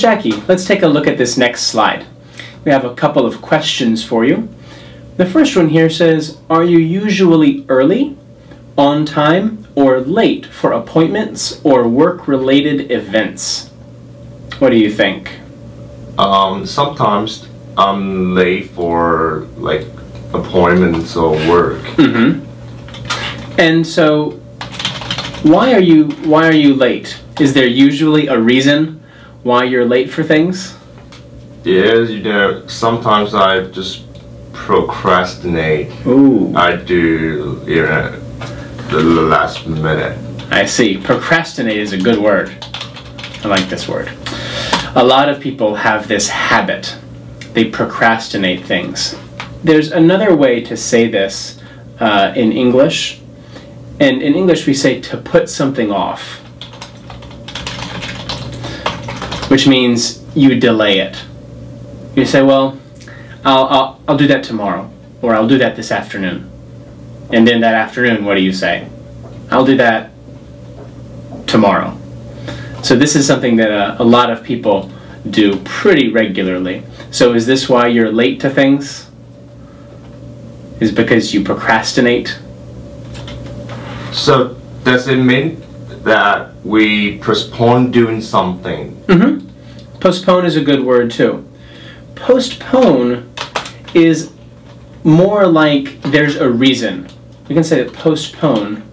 Jackie, let's take a look at this next slide. We have a couple of questions for you. The first one here says, are you usually early, on time, or late for appointments or work-related events? What do you think? Um, sometimes I'm late for like appointments or work. Mm-hmm. And so, why are you why are you late? Is there usually a reason why you're late for things? Yes, you know, sometimes I just procrastinate. Ooh. I do, you know, the last minute. I see. Procrastinate is a good word. I like this word. A lot of people have this habit. They procrastinate things. There's another way to say this uh, in English. And in English, we say to put something off, which means you delay it. You say, well, I'll, I'll, I'll do that tomorrow, or I'll do that this afternoon. And then that afternoon, what do you say? I'll do that tomorrow. So this is something that uh, a lot of people do pretty regularly. So is this why you're late to things? Is because you procrastinate? So does it mean that we postpone doing something? Mm-hmm. Postpone is a good word too. Postpone is more like there's a reason. We can say that postpone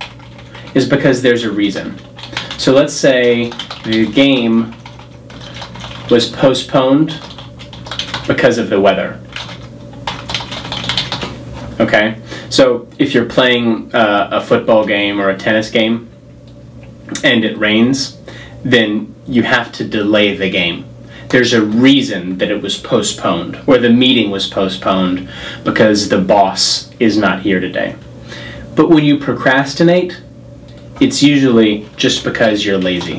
is because there's a reason. So let's say the game was postponed because of the weather. Okay, so if you're playing uh, a football game or a tennis game and it rains, then you have to delay the game. There's a reason that it was postponed, or the meeting was postponed because the boss is not here today. But when you procrastinate, it's usually just because you're lazy.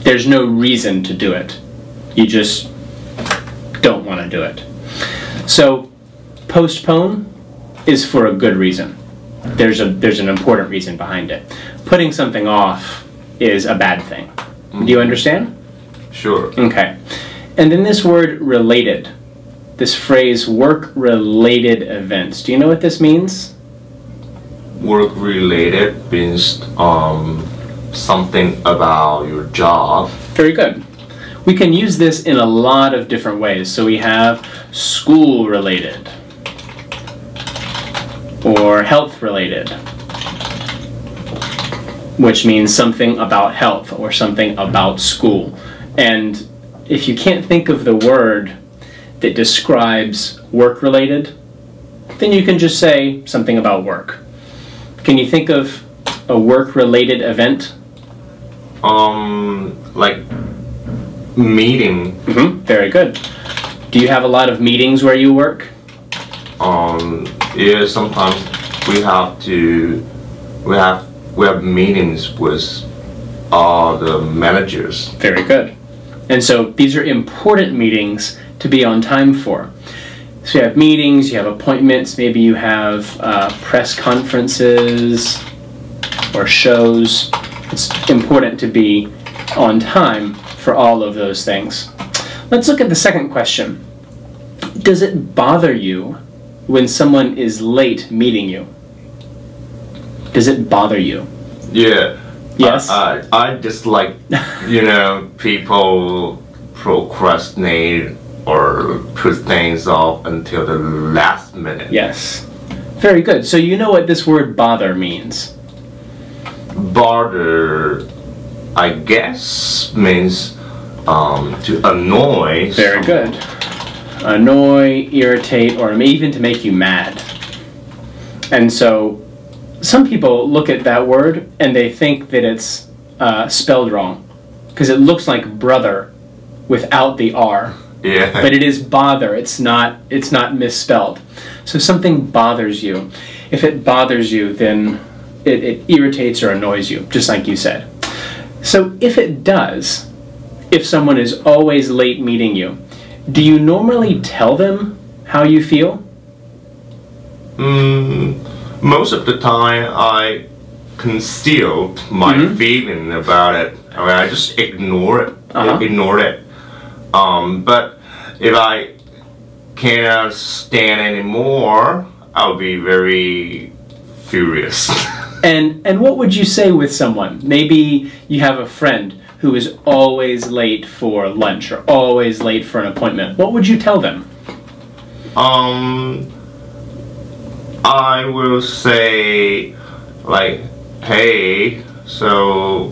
There's no reason to do it. You just don't want to do it. So, postpone is for a good reason. There's a there's an important reason behind it. Putting something off is a bad thing. Do you understand? Sure. Okay. And then this word related, this phrase work related events. Do you know what this means? Work related means um, something about your job. Very good. We can use this in a lot of different ways. So we have school related or health related, which means something about health or something about school. And if you can't think of the word that describes work related, then you can just say something about work. Can you think of a work related event? Um, like meeting. Mm-hmm. Very good. Do you have a lot of meetings where you work? Um, yeah, sometimes we have to, we have we have meetings with all the managers. Very good. And so these are important meetings to be on time for. So you have meetings, you have appointments, maybe you have uh, press conferences or shows. It's important to be on time for all of those things. Let's look at the second question. Does it bother you when someone is late meeting you? Does it bother you? Yeah. Yes. I, I, I dislike, you know, people procrastinate or put things off until the last minute. Yes. Very good. So you know what this word bother means. Bother, I guess, means um, to annoy. Very someone. good. Annoy, irritate, or even to make you mad. And so some people look at that word and they think that it's uh, spelled wrong because it looks like brother without the R. Yeah. But it is bother. It's not. It's not misspelled. So something bothers you. If it bothers you, then it, it irritates or annoys you, just like you said. So if it does, if someone is always late meeting you, do you normally tell them how you feel? Mm, most of the time, I conceal my Mhm. feeling about it. I mean, I just ignore it. Uh-huh. Ignore it. Um, but if I cannot stand anymore, I'll be very furious. And and what would you say with someone? Maybe you have a friend who is always late for lunch or always late for an appointment. What would you tell them? um, I will say, like, hey, so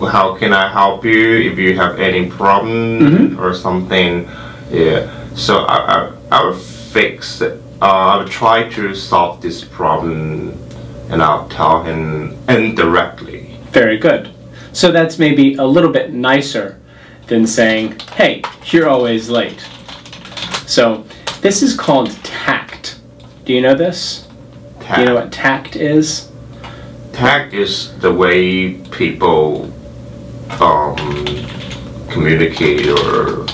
how can I help you if you have any problem or something? Yeah. So I, I, I will fix it. Uh, I will try to solve this problem and I'll tell him indirectly. Very good. So that's maybe a little bit nicer than saying, "Hey, you're always late." So this is called. Do you know this? Do you know what tact is? Tact is the way people um, communicate or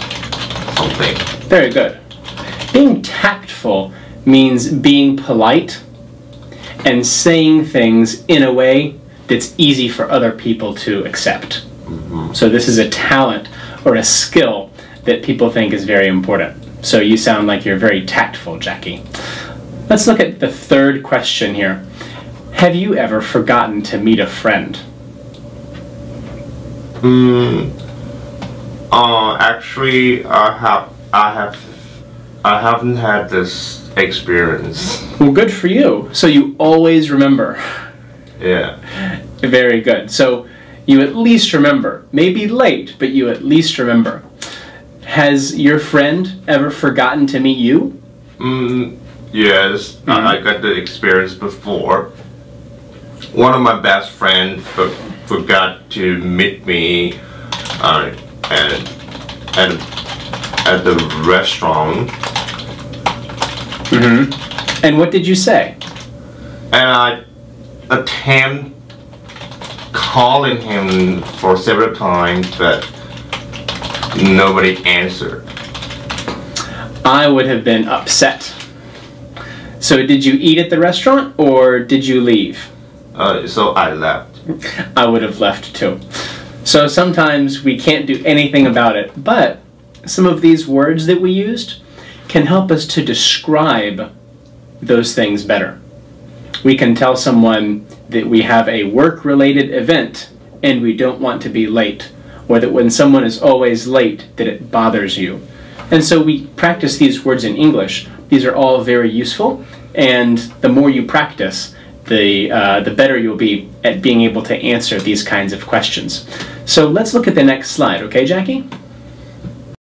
something. Very good. Being tactful means being polite and saying things in a way that's easy for other people to accept. So, this is a talent or a skill that people think is very important. So, you sound like you're very tactful, Jackie. Let's look at the third question here. Have you ever forgotten to meet a friend? Mm, uh, actually, I have, I have, I haven't had this experience. Well, good for you. So, you always remember. Yeah. Very good. So you at least remember. Maybe late, but you at least remember. Has your friend ever forgotten to meet you? Mm, yes, I, I got the experience before. One of my best friends for, forgot to meet me uh, at, at, at the restaurant, And what did you say? and I attempt calling him for several times, but nobody answered. I would have been upset. So did you eat at the restaurant or did you leave? Uh, so I left. I would have left too. So sometimes we can't do anything about it, but some of these words that we used can help us to describe those things better. We can tell someone that we have a work related event and we don't want to be late, or that when someone is always late, that it bothers you. And so we practice these words in English. These are all very useful, and the more you practice, the, uh, the better you'll be at being able to answer these kinds of questions. So let's look at the next slide, okay, Jackie?